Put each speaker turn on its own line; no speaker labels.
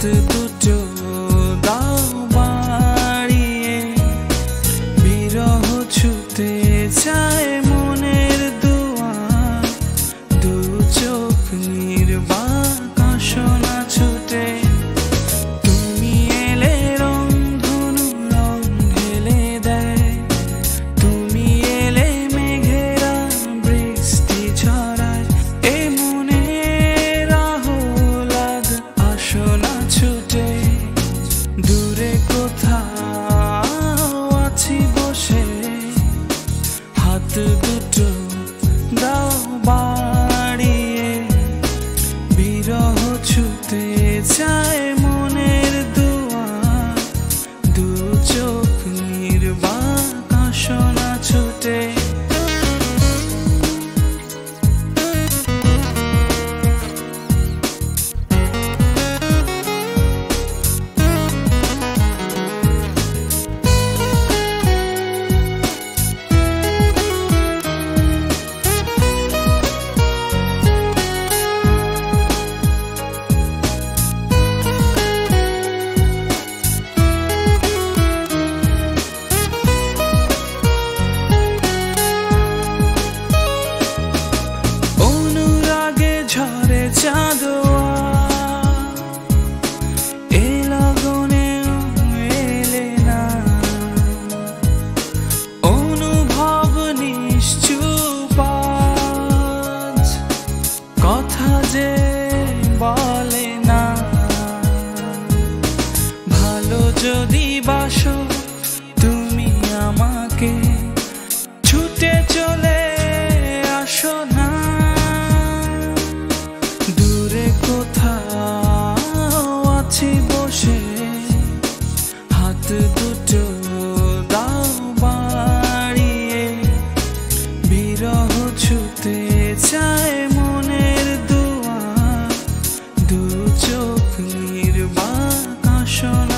te escucho today. বাসো, তুমি আমাকে ছুটে চলে আসো না। দূরে কোথাও আছি বসে, হাত দুটো দাও বাড়িয়ে। বিরহ ছুটে চায় মনের দুয়া, দু চোখ নির্বাক আসনা।